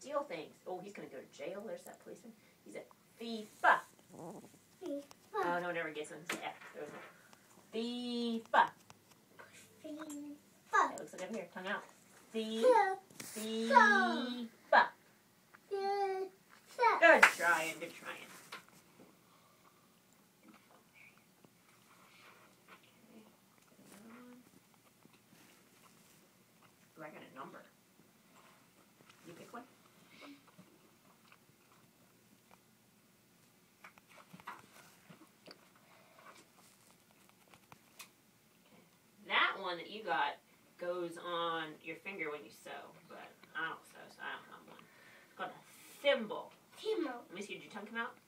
steal things. Oh, he's gonna go to jail. There's that policeman. He's a thief. Thief. Oh no, never gets one. It's an F. There was no. Thief. Thief. It looks like over here. Tongue out. Thief. Thief. Good trying. Good trying. I got a number. one that you got goes on your finger when you sew, but I don't sew, so I don't have one. It's called a thimble. Thimble. Let me see, did your tongue come out?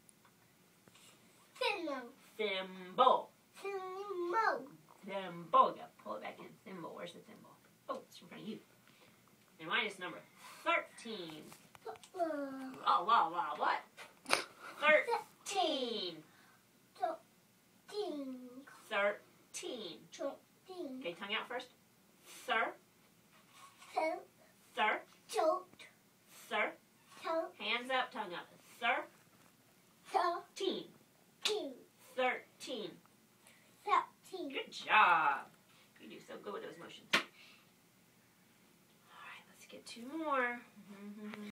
Thimble. Thimble. Thimble. Thimble. Pull it back in. Thimble. Where's the thimble? Oh, it's in front of you. And mine is number 13. Oh, wow, wow, what? 13. 13. 13. 13. Big tongue out first. Sir. Sir. Sir. Jolt. Sir. Jolt. Hands up, tongue up. Sir. Thirteen. Thirteen. Thirteen. Thirteen. Good job. You do so good with those motions. All right, let's get two more. Mm -hmm.